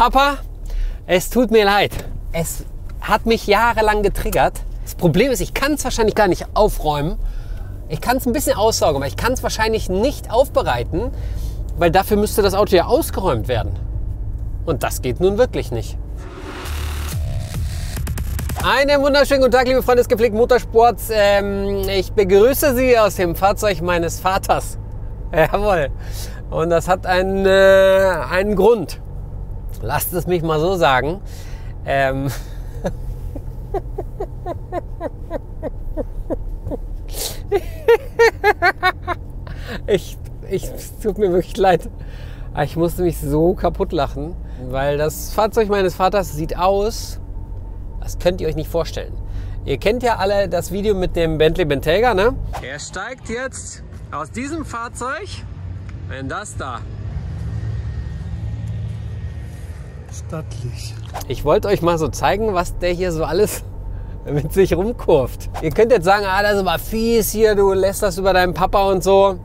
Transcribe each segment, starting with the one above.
Papa, es tut mir leid. Es hat mich jahrelang getriggert. Das Problem ist, ich kann es wahrscheinlich gar nicht aufräumen. Ich kann es ein bisschen aussaugen, aber ich kann es wahrscheinlich nicht aufbereiten, weil dafür müsste das Auto ja ausgeräumt werden. Und das geht nun wirklich nicht. Einen wunderschönen guten Tag, liebe Freunde des gepflegten Motorsports. Ähm, ich begrüße Sie aus dem Fahrzeug meines Vaters. Jawohl. Und das hat einen, äh, einen Grund. Lasst es mich mal so sagen. Ähm ich, ich, es tut mir wirklich leid. Ich musste mich so kaputt lachen, weil das Fahrzeug meines Vaters sieht aus das könnt ihr euch nicht vorstellen. Ihr kennt ja alle das Video mit dem Bentley Bentayga, ne? Er steigt jetzt aus diesem Fahrzeug in das da. Stattlich. Ich wollte euch mal so zeigen, was der hier so alles mit sich rumkurft. Ihr könnt jetzt sagen, ah, das ist aber fies hier, du lässt das über deinen Papa und so.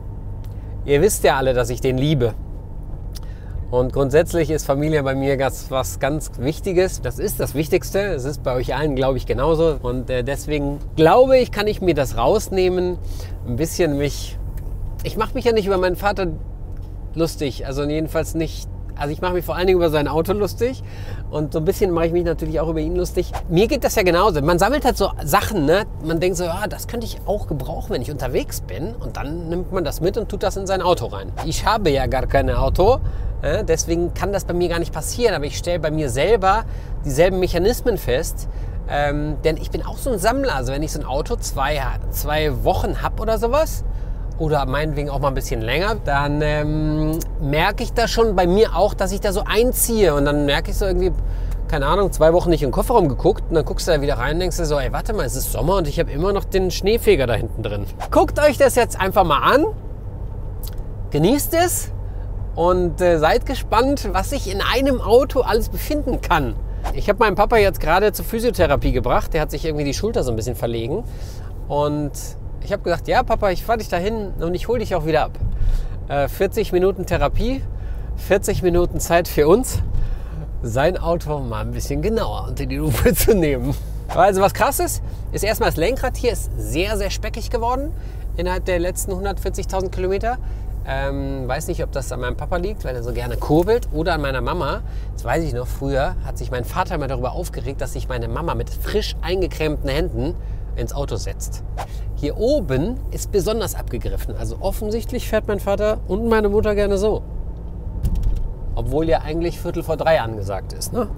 Ihr wisst ja alle, dass ich den liebe. Und grundsätzlich ist Familie bei mir ganz, was ganz Wichtiges. Das ist das Wichtigste. Es ist bei euch allen, glaube ich, genauso. Und äh, deswegen glaube ich, kann ich mir das rausnehmen, ein bisschen mich. Ich mache mich ja nicht über meinen Vater lustig. Also jedenfalls nicht also ich mache mich vor allen Dingen über sein Auto lustig und so ein bisschen mache ich mich natürlich auch über ihn lustig. Mir geht das ja genauso. Man sammelt halt so Sachen, ne? Man denkt so, ja, das könnte ich auch gebrauchen, wenn ich unterwegs bin. Und dann nimmt man das mit und tut das in sein Auto rein. Ich habe ja gar kein Auto, äh? deswegen kann das bei mir gar nicht passieren. Aber ich stelle bei mir selber dieselben Mechanismen fest. Ähm, denn ich bin auch so ein Sammler. Also wenn ich so ein Auto zwei, zwei Wochen habe oder sowas, oder meinetwegen auch mal ein bisschen länger, dann ähm, merke ich da schon bei mir auch, dass ich da so einziehe. Und dann merke ich so irgendwie, keine Ahnung, zwei Wochen nicht in den Kofferraum geguckt und dann guckst du da wieder rein und denkst dir so, ey, warte mal, es ist Sommer und ich habe immer noch den Schneefeger da hinten drin. Guckt euch das jetzt einfach mal an, genießt es und äh, seid gespannt, was sich in einem Auto alles befinden kann. Ich habe meinen Papa jetzt gerade zur Physiotherapie gebracht. Der hat sich irgendwie die Schulter so ein bisschen verlegen und ich habe gesagt, ja Papa, ich fahre dich dahin und ich hole dich auch wieder ab. Äh, 40 Minuten Therapie, 40 Minuten Zeit für uns, sein Auto mal ein bisschen genauer unter die Lupe zu nehmen. Also was krass ist, ist erstmal das Lenkrad hier ist sehr, sehr speckig geworden innerhalb der letzten 140.000 Kilometer. Ähm, weiß nicht, ob das an meinem Papa liegt, weil er so gerne kurbelt, oder an meiner Mama. Das weiß ich noch, früher hat sich mein Vater mal darüber aufgeregt, dass sich meine Mama mit frisch eingecremten Händen ins Auto setzt. Hier oben ist besonders abgegriffen. Also offensichtlich fährt mein Vater und meine Mutter gerne so. Obwohl ja eigentlich Viertel vor drei angesagt ist. Ne?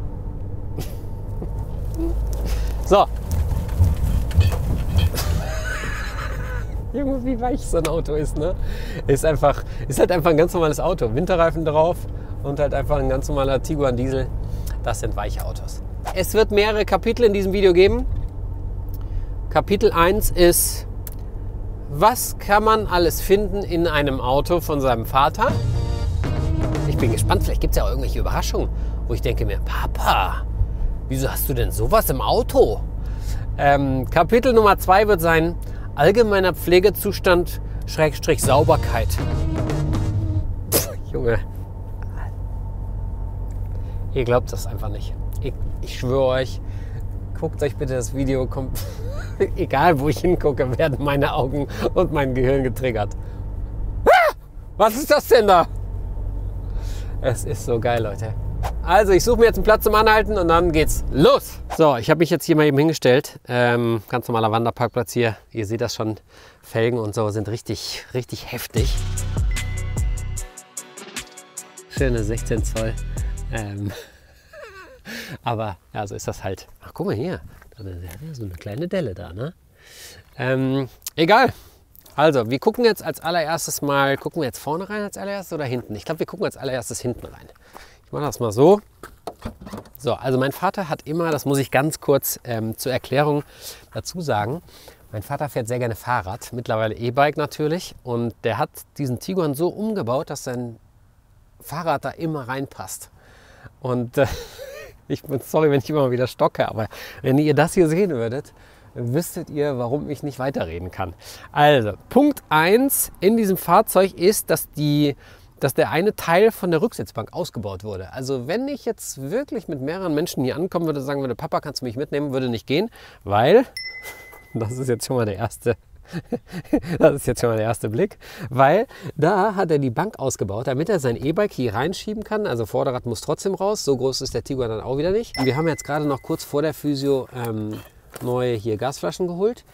so. Junge, wie weich so ein Auto ist, ne? Ist einfach, ist halt einfach ein ganz normales Auto. Winterreifen drauf und halt einfach ein ganz normaler Tiguan Diesel. Das sind weiche Autos. Es wird mehrere Kapitel in diesem Video geben. Kapitel 1 ist, was kann man alles finden in einem Auto von seinem Vater? Ich bin gespannt, vielleicht gibt es ja auch irgendwelche Überraschungen, wo ich denke mir, Papa, wieso hast du denn sowas im Auto? Ähm, Kapitel Nummer 2 wird sein, allgemeiner Pflegezustand, Schrägstrich Sauberkeit. Pff, Junge, ihr glaubt das einfach nicht. Ich, ich schwöre euch, guckt euch bitte das Video, kommt, egal wo ich hingucke, werden meine Augen und mein Gehirn getriggert. Ah, was ist das denn da? Es ist so geil, Leute. Also, ich suche mir jetzt einen Platz zum Anhalten und dann geht's los. So, ich habe mich jetzt hier mal eben hingestellt. Ähm, ganz normaler Wanderparkplatz hier. Ihr seht das schon. Felgen und so sind richtig, richtig heftig. Schöne 16 Zoll. Ähm, aber ja, so ist das halt. Ach, guck mal hier. Da hat ja so eine kleine Delle da, ne? Ähm, egal. Also, wir gucken jetzt als allererstes mal, gucken wir jetzt vorne rein als allererstes oder hinten? Ich glaube, wir gucken als allererstes hinten rein. Ich mache das mal so. So, also mein Vater hat immer, das muss ich ganz kurz ähm, zur Erklärung dazu sagen, mein Vater fährt sehr gerne Fahrrad, mittlerweile E-Bike natürlich. Und der hat diesen Tiguan so umgebaut, dass sein Fahrrad da immer reinpasst. Und äh, Ich bin sorry, wenn ich immer wieder stocke, aber wenn ihr das hier sehen würdet, wüsstet ihr, warum ich nicht weiterreden kann. Also, Punkt 1 in diesem Fahrzeug ist, dass die dass der eine Teil von der Rücksitzbank ausgebaut wurde. Also wenn ich jetzt wirklich mit mehreren Menschen hier ankommen würde, sagen würde, Papa, kannst du mich mitnehmen, würde nicht gehen, weil, das ist jetzt schon mal der erste das ist jetzt schon mal der erste Blick, weil da hat er die Bank ausgebaut, damit er sein E-Bike hier reinschieben kann. Also Vorderrad muss trotzdem raus, so groß ist der Tiguan dann auch wieder nicht. Wir haben jetzt gerade noch kurz vor der Physio ähm, neue hier Gasflaschen geholt.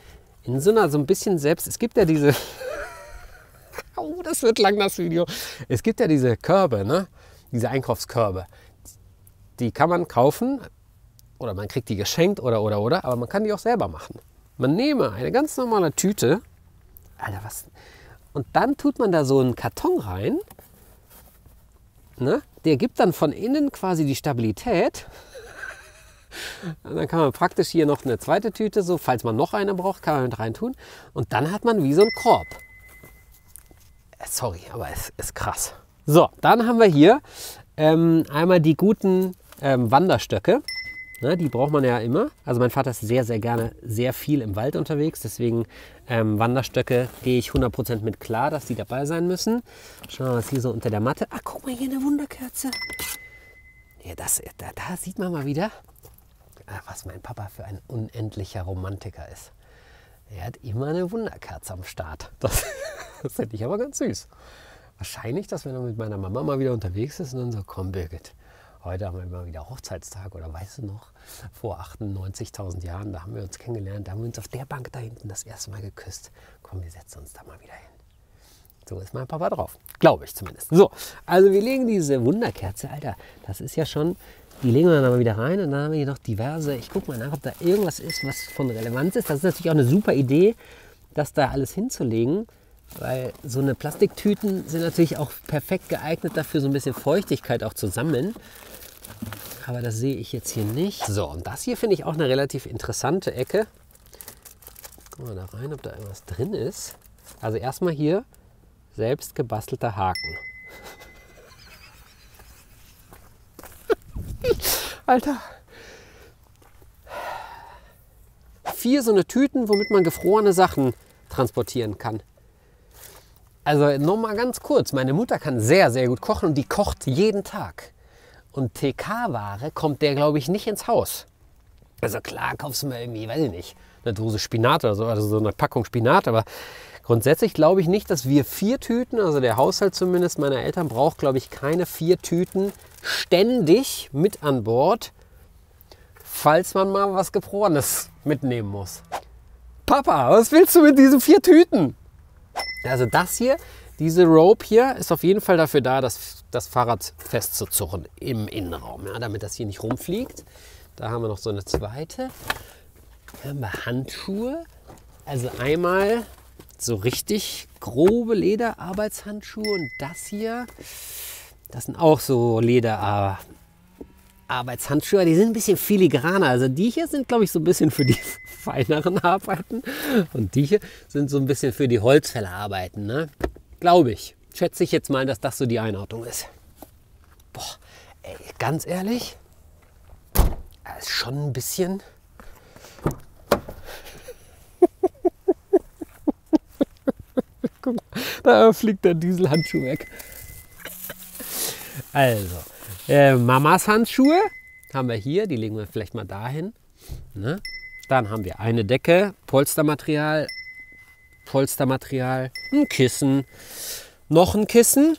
In so einer so ein bisschen selbst, es gibt ja diese, oh, das wird lang das Video. Es gibt ja diese Körbe, ne? diese Einkaufskörbe. Die kann man kaufen oder man kriegt die geschenkt oder oder oder, aber man kann die auch selber machen. Man nehme eine ganz normale Tüte, Alter, was? Und dann tut man da so einen Karton rein. Ne? Der gibt dann von innen quasi die Stabilität. Und dann kann man praktisch hier noch eine zweite Tüte, so falls man noch eine braucht, kann man mit rein tun. Und dann hat man wie so einen Korb. Äh, sorry, aber es ist krass. So, dann haben wir hier ähm, einmal die guten ähm, Wanderstöcke. Ne, die braucht man ja immer. Also mein Vater ist sehr, sehr gerne sehr viel im Wald unterwegs. Deswegen ähm, Wanderstöcke gehe ich 100% mit klar, dass die dabei sein müssen. Schauen wir mal, was hier so unter der Matte. Ach, guck mal, hier eine Wunderkerze. Ja, das, da, da sieht man mal wieder, ah, was mein Papa für ein unendlicher Romantiker ist. Er hat immer eine Wunderkerze am Start. Das, das finde ich aber ganz süß. Wahrscheinlich, dass wenn er mit meiner Mama mal wieder unterwegs ist und dann so, komm Birgit, Heute haben wir immer wieder Hochzeitstag oder weißt du noch, vor 98.000 Jahren, da haben wir uns kennengelernt, da haben wir uns auf der Bank da hinten das erste Mal geküsst. Komm, wir setzen uns da mal wieder hin. So ist mein Papa drauf. Glaube ich zumindest. So, also wir legen diese Wunderkerze, Alter, das ist ja schon, die legen wir dann mal wieder rein und dann haben wir hier noch diverse, ich gucke mal nach, ob da irgendwas ist, was von Relevanz ist. Das ist natürlich auch eine super Idee, das da alles hinzulegen. Weil so eine Plastiktüten sind natürlich auch perfekt geeignet dafür, so ein bisschen Feuchtigkeit auch zu sammeln. Aber das sehe ich jetzt hier nicht. So, und das hier finde ich auch eine relativ interessante Ecke. Gucken wir da rein, ob da irgendwas drin ist. Also erstmal hier selbst gebastelter Haken. Alter. Vier so eine Tüten, womit man gefrorene Sachen transportieren kann. Also nochmal ganz kurz, meine Mutter kann sehr, sehr gut kochen und die kocht jeden Tag. Und TK-Ware kommt der, glaube ich, nicht ins Haus. Also klar, kaufst du mal irgendwie, weiß ich nicht, eine Dose Spinat oder so, also so eine Packung Spinat, aber grundsätzlich glaube ich nicht, dass wir vier Tüten, also der Haushalt zumindest meiner Eltern braucht, glaube ich, keine vier Tüten ständig mit an Bord, falls man mal was Gefrorenes mitnehmen muss. Papa, was willst du mit diesen vier Tüten? Also das hier diese Rope hier ist auf jeden Fall dafür da, das, das Fahrrad festzuzurren im Innenraum, ja, damit das hier nicht rumfliegt. Da haben wir noch so eine zweite. Hier haben wir Handschuhe. Also einmal so richtig grobe Lederarbeitshandschuhe und das hier, das sind auch so Lederarbeitshandschuhe. Die sind ein bisschen filigraner. Also die hier sind, glaube ich, so ein bisschen für die feineren Arbeiten und die hier sind so ein bisschen für die Holzfällerarbeiten. Ne? Glaube ich. Schätze ich jetzt mal, dass das so die Einordnung ist. Boah, ey, ganz ehrlich, das ist schon ein bisschen. Guck da fliegt der Dieselhandschuh weg. Also, äh, Mamas Handschuhe haben wir hier, die legen wir vielleicht mal dahin. Ne? Dann haben wir eine Decke, Polstermaterial, Polstermaterial, ein Kissen, noch ein Kissen.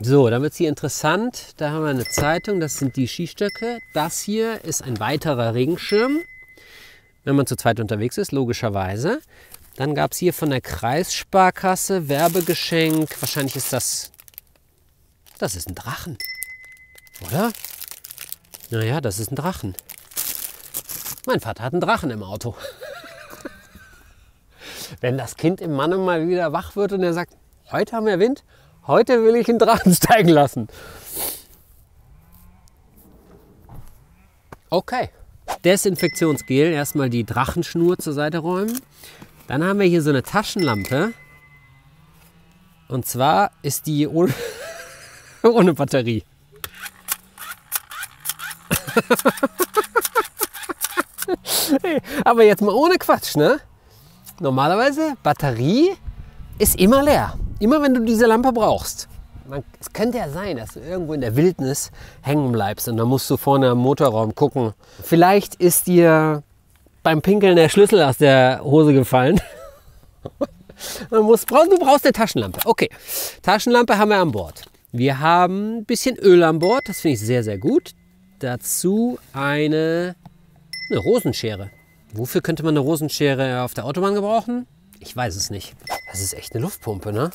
So, dann wird es hier interessant. Da haben wir eine Zeitung, das sind die Skistöcke. Das hier ist ein weiterer Regenschirm, wenn man zu zweit unterwegs ist, logischerweise. Dann gab es hier von der Kreissparkasse Werbegeschenk. Wahrscheinlich ist das. Das ist ein Drachen. Oder? Naja, das ist ein Drachen. Mein Vater hat einen Drachen im Auto. wenn das Kind im Mann mal wieder wach wird und er sagt, heute haben wir Wind, heute will ich einen Drachen steigen lassen. Okay. Desinfektionsgel, erstmal die Drachenschnur zur Seite räumen. Dann haben wir hier so eine Taschenlampe. Und zwar ist die ohne, ohne Batterie. Aber jetzt mal ohne Quatsch, ne? Normalerweise, Batterie ist immer leer. Immer wenn du diese Lampe brauchst. man, es könnte ja sein, dass du irgendwo in der Wildnis hängen bleibst und dann musst du vorne im Motorraum gucken. Vielleicht ist dir beim Pinkeln der Schlüssel aus der Hose gefallen. Man muss, du brauchst eine Taschenlampe. Okay, Taschenlampe haben wir an Bord. Wir haben ein bisschen Öl an Bord, das finde ich sehr, sehr gut. Dazu eine, eine Rosenschere. Wofür könnte man eine Rosenschere auf der Autobahn gebrauchen? Ich weiß es nicht. Das ist echt eine Luftpumpe, ne?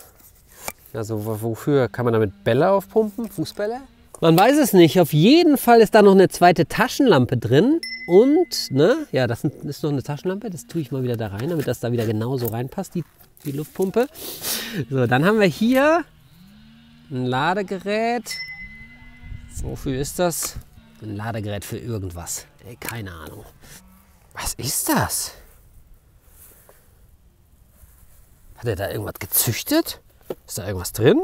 Also wofür kann man damit Bälle aufpumpen? Fußbälle? Man weiß es nicht. Auf jeden Fall ist da noch eine zweite Taschenlampe drin. Und, ne, ja, das ist noch eine Taschenlampe. Das tue ich mal wieder da rein, damit das da wieder genauso reinpasst, die, die Luftpumpe. So, dann haben wir hier ein Ladegerät. Wofür ist das? Ein Ladegerät für irgendwas. Ey, keine Ahnung. Was ist das? Hat er da irgendwas gezüchtet? Ist da irgendwas drin?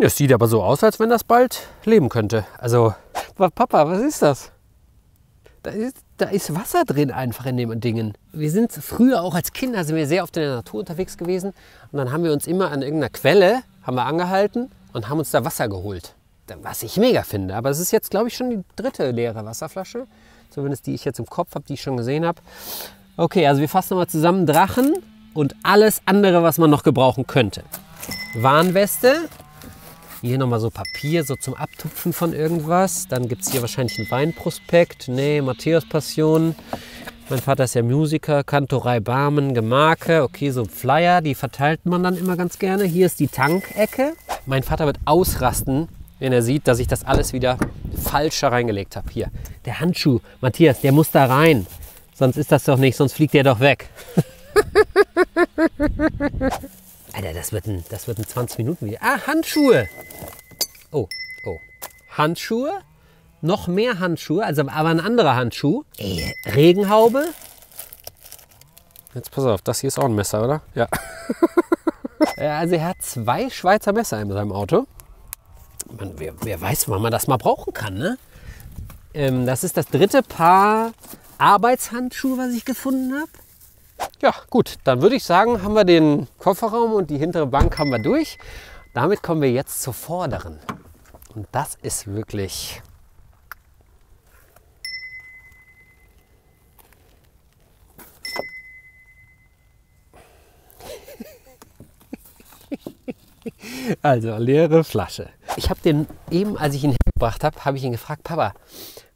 Es sieht aber so aus, als wenn das bald leben könnte. Also, Papa, was ist das? Da ist, da ist Wasser drin einfach in dem Dingen. Wir sind früher auch als Kinder sind wir sehr oft in der Natur unterwegs gewesen und dann haben wir uns immer an irgendeiner Quelle haben wir angehalten und haben uns da Wasser geholt. Was ich mega finde. Aber es ist jetzt, glaube ich, schon die dritte leere Wasserflasche. Zumindest die ich jetzt im Kopf habe, die ich schon gesehen habe. Okay, also wir fassen nochmal zusammen. Drachen und alles andere, was man noch gebrauchen könnte. Warnweste. Hier nochmal so Papier, so zum Abtupfen von irgendwas. Dann gibt es hier wahrscheinlich einen Weinprospekt. Nee, Matthäus Passion. Mein Vater ist ja Musiker, Kantorei Barmen, Gemarke. Okay, so Flyer, die verteilt man dann immer ganz gerne. Hier ist die Tankecke. Mein Vater wird ausrasten, wenn er sieht, dass ich das alles wieder falsch reingelegt habe. Hier, der Handschuh. Matthias, der muss da rein. Sonst ist das doch nicht, sonst fliegt der doch weg. Alter, das wird ein, das wird ein 20 Minuten Video. Ah, Handschuhe. Oh, oh. Handschuhe. Noch mehr Handschuhe, also aber ein anderer Handschuh. Ey, Regenhaube. Jetzt pass auf, das hier ist auch ein Messer, oder? Ja. also er hat zwei Schweizer Messer in seinem Auto. Man, wer, wer, weiß, wann man das mal brauchen kann, ne? Ähm, das ist das dritte Paar Arbeitshandschuhe, was ich gefunden habe. Ja, gut, dann würde ich sagen, haben wir den Kofferraum und die hintere Bank haben wir durch. Damit kommen wir jetzt zur vorderen. Und das ist wirklich Also, leere Flasche. Ich habe den eben, als ich ihn hergebracht habe, habe ich ihn gefragt, Papa,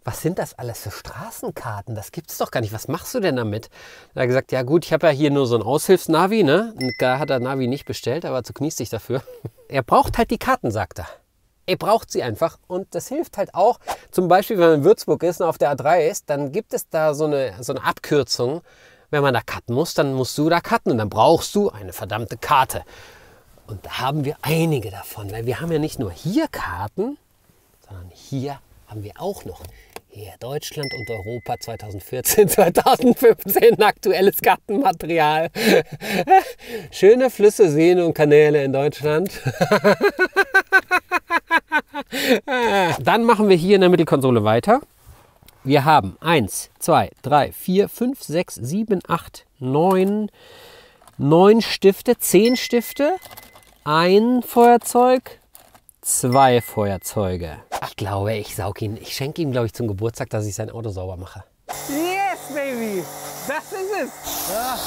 was sind das alles für Straßenkarten? Das gibt es doch gar nicht. Was machst du denn damit? Da hat er gesagt, ja gut, ich habe ja hier nur so ein Aushilfsnavi, ne? Da hat er Navi nicht bestellt, aber zu kniestig dafür. Er braucht halt die Karten, sagt er. Er braucht sie einfach und das hilft halt auch. Zum Beispiel, wenn man in Würzburg ist und auf der A3 ist, dann gibt es da so eine, so eine Abkürzung. Wenn man da cutten muss, dann musst du da cutten und dann brauchst du eine verdammte Karte. Und da haben wir einige davon, weil wir haben ja nicht nur hier Karten, sondern hier haben wir auch noch hier, Deutschland und Europa 2014, 2015, aktuelles Kartenmaterial. Schöne Flüsse, Seen und Kanäle in Deutschland. Dann machen wir hier in der Mittelkonsole weiter. Wir haben 1, 2, 3, 4, 5, 6, 7, 8, 9, 9 Stifte, 10 Stifte, ein Feuerzeug, zwei Feuerzeuge. Ich glaube, ich saug ihn. Ich schenke ihm, glaube ich, zum Geburtstag, dass ich sein Auto sauber mache. Yes, baby! Das ist es! Ja.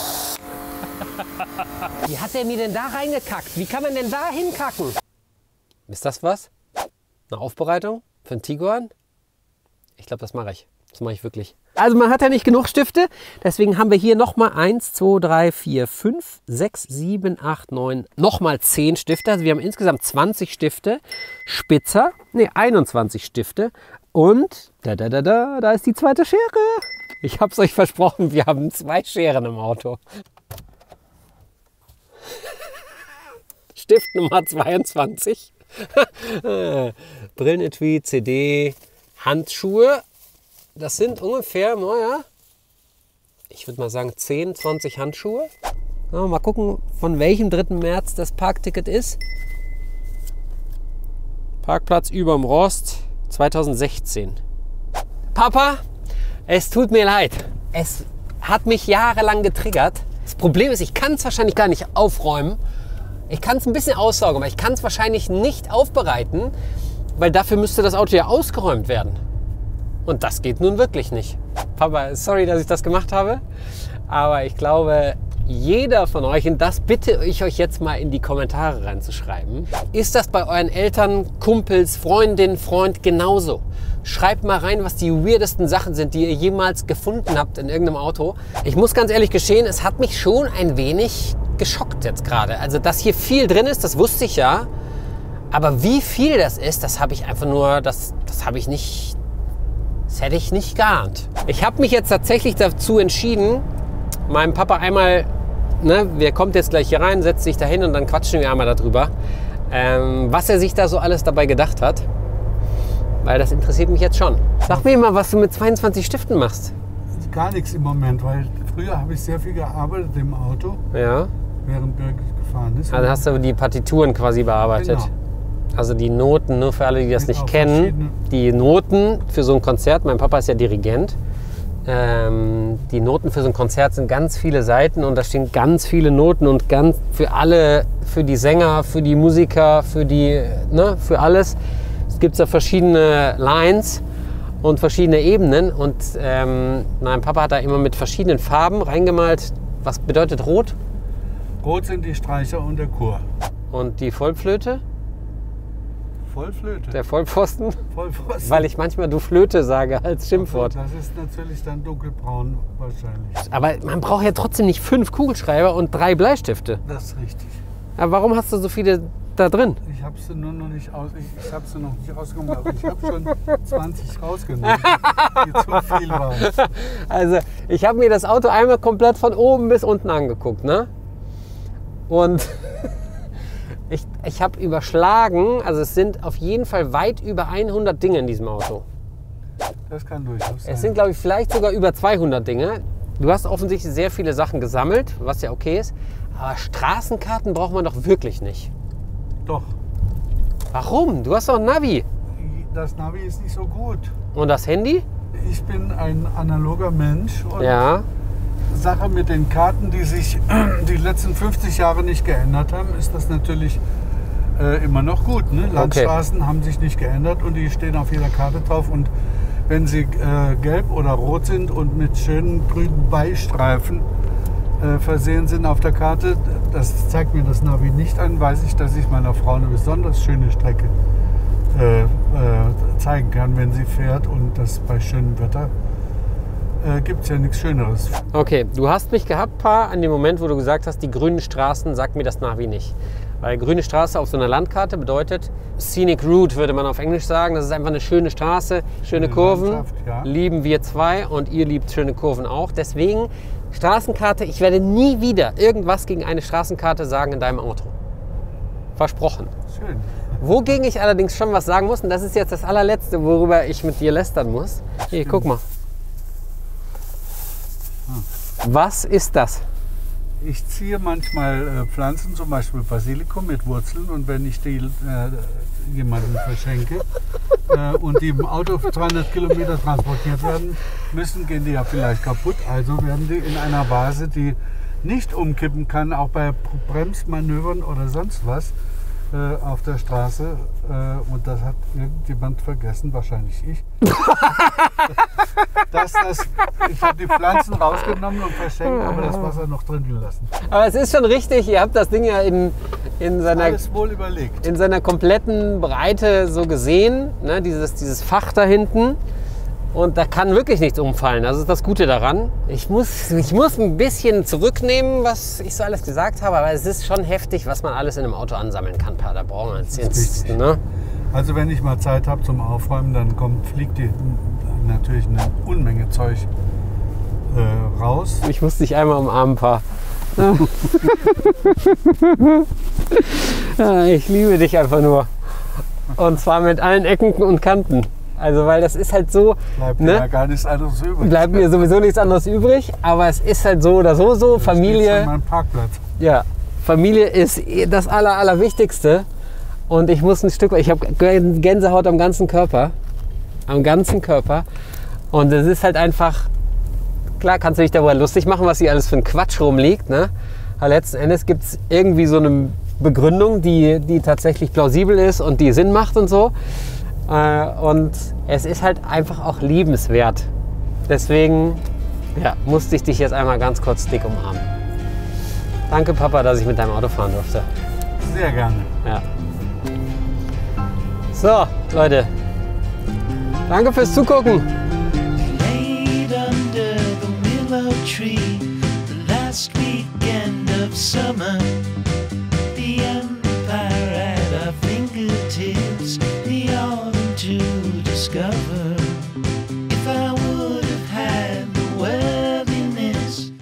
Wie hat er mir denn da reingekackt? Wie kann man denn da hinkacken? Ist das was? Eine Aufbereitung für einen Tiguan? Ich glaube, das mache ich. Das mache ich wirklich. Also man hat ja nicht genug Stifte, deswegen haben wir hier nochmal 1, 2, 3, 4, 5, 6, 7, 8, 9, nochmal 10 Stifte. Also wir haben insgesamt 20 Stifte. Spitzer, ne 21 Stifte. Und da, da, da, da, da ist die zweite Schere. Ich habe es euch versprochen, wir haben zwei Scheren im Auto. Stift Nummer 22. Brillenetui, CD, Handschuhe das sind ungefähr, naja, ich würde mal sagen 10, 20 Handschuhe. Ja, mal gucken, von welchem 3. März das Parkticket ist. Parkplatz überm Rost 2016. Papa, es tut mir leid. Es hat mich jahrelang getriggert. Das Problem ist, ich kann es wahrscheinlich gar nicht aufräumen. Ich kann es ein bisschen aussaugen, aber ich kann es wahrscheinlich nicht aufbereiten, weil dafür müsste das Auto ja ausgeräumt werden. Und das geht nun wirklich nicht. Papa, sorry, dass ich das gemacht habe, aber ich glaube, jeder von euch, und das bitte ich euch jetzt mal in die Kommentare reinzuschreiben, ist das bei euren Eltern, Kumpels, Freundinnen, Freund genauso? Schreibt mal rein, was die weirdesten Sachen sind, die ihr jemals gefunden habt in irgendeinem Auto. Ich muss ganz ehrlich gestehen, es hat mich schon ein wenig geschockt jetzt gerade. Also, dass hier viel drin ist, das wusste ich ja. Aber wie viel das ist, das habe ich einfach nur, das, das habe ich nicht, das hätte ich nicht geahnt. Ich habe mich jetzt tatsächlich dazu entschieden, meinem Papa einmal, ne, wer kommt jetzt gleich hier rein, setzt sich da hin und dann quatschen wir einmal darüber, ähm, was er sich da so alles dabei gedacht hat. Weil das interessiert mich jetzt schon. Sag mir mal, was du mit 22 Stiften machst. Gar nichts im Moment, weil früher habe ich sehr viel gearbeitet im Auto, Ja. während Birgit gefahren ist. Also hast du die Partituren quasi bearbeitet. Genau. Also die Noten, nur für alle, die das nicht kennen, die Noten für so ein Konzert, mein Papa ist ja Dirigent, ähm, die Noten für so ein Konzert sind ganz viele Seiten und da stehen ganz viele Noten und ganz für alle, für die Sänger, für die Musiker, für die, ne, für alles. Es gibt da verschiedene Lines und verschiedene Ebenen und ähm, mein Papa hat da immer mit verschiedenen Farben reingemalt. Was bedeutet rot? Rot sind die Streicher und der Chor. Und die Vollflöte? Vollflöte. Der Vollpfosten? Vollpfosten. Weil ich manchmal du Flöte sage als Schimpfwort. Das ist natürlich dann dunkelbraun wahrscheinlich. Aber man braucht ja trotzdem nicht fünf Kugelschreiber und drei Bleistifte. Das ist richtig. Aber warum hast du so viele da drin? Ich habe sie nur noch nicht aus, ich, ich habe sie noch nicht rausgenommen, aber ich habe schon 20 rausgenommen, die zu viel waren. Also ich habe mir das Auto einmal komplett von oben bis unten angeguckt, ne? Und ich, ich habe überschlagen, also es sind auf jeden Fall weit über 100 Dinge in diesem Auto. Das kann durchaus sein. Es sind, glaube ich, vielleicht sogar über 200 Dinge. Du hast offensichtlich sehr viele Sachen gesammelt, was ja okay ist. Aber Straßenkarten braucht man doch wirklich nicht. Doch, Warum? Du hast doch ein Navi. das Navi ist nicht so gut. Und das Handy? Ich bin ein analoger Mensch und Ja. Sache mit den Karten, die sich die letzten 50 Jahre nicht geändert haben, ist das natürlich äh, immer noch gut. Ne? Landstraßen haben sich nicht geändert und die stehen auf jeder Karte drauf. Und wenn sie äh, gelb oder rot sind und mit schönen grünen Beistreifen äh, versehen sind auf der Karte, das zeigt mir das Navi nicht an, weiß ich, dass ich meiner Frau eine besonders schöne Strecke äh, äh, zeigen kann, wenn sie fährt und das bei schönem Wetter äh, gibt es ja nichts Schöneres. Okay, du hast mich gehabt, Pa, an dem Moment, wo du gesagt hast, die grünen Straßen sagt mir das Navi nicht. Weil grüne Straße auf so einer Landkarte bedeutet Scenic Route, würde man auf Englisch sagen. Das ist einfach eine schöne Straße, schöne Schöne Kurven. Ja. Lieben wir zwei und ihr liebt schöne Kurven auch. Deswegen Straßenkarte, ich werde nie wieder irgendwas gegen eine Straßenkarte sagen in deinem Auto. Versprochen. Schön. Wogegen ich allerdings schon was sagen muss, und das ist jetzt das allerletzte, worüber ich mit dir lästern muss. Hier, guck mal. Was ist das? Ich ziehe manchmal äh, Pflanzen, zum Beispiel Basilikum mit Wurzeln und wenn ich die äh, jemandem verschenke äh, und die im Auto 200 Kilometer transportiert werden müssen, gehen die ja vielleicht kaputt. Also werden die in einer Vase, die nicht umkippen kann, auch bei Bremsmanövern oder sonst was äh, auf der Straße. Äh, und das hat irgendjemand vergessen, wahrscheinlich ich. dass das, ich habe die Pflanzen rausgenommen und verschenkt, aber das Wasser noch drin gelassen. Aber es ist schon richtig, ihr habt das Ding ja in, in, seiner, in seiner kompletten Breite so gesehen, ne? dieses, dieses Fach da hinten. Und da kann wirklich nichts umfallen. Das ist das Gute daran. Ich muss, ich muss ein bisschen zurücknehmen, was ich so alles gesagt habe, aber es ist schon heftig, was man alles in einem Auto ansammeln kann. Pa. Da brauchen wir uns jetzt. wichtig. Ne? Also wenn ich mal Zeit habe zum Aufräumen, dann kommt, fliegt die natürlich eine Unmenge Zeug äh, raus. Ich muss dich einmal umarmen, Pa. Ja, ich liebe dich einfach nur. Und zwar mit allen Ecken und Kanten. Also, weil das ist halt so, Bleibt Ne? mir ja gar nichts anderes übrig. bleibt mir sowieso nichts anderes übrig, aber es ist halt so oder so so. Da steht's an Familie, meinem Parkplatz. ja, Familie ist das Aller, Allerwichtigste. Und ich muss ein Stück, ich habe Gänsehaut am ganzen Körper. Am ganzen Körper. Und es ist halt einfach, klar kannst du dich darüber lustig machen, was hier alles für ein Quatsch rumliegt. Ne? Aber letzten Endes gibt es irgendwie so eine Begründung, die, die tatsächlich plausibel ist und die Sinn macht und so. Äh, und es ist halt einfach auch liebenswert. Deswegen ja, musste ich dich jetzt einmal ganz kurz dick umarmen. Danke, Papa, dass ich mit deinem Auto fahren durfte. Sehr gerne. Ja. So, Leute. Danke fürs Zugucken. Laid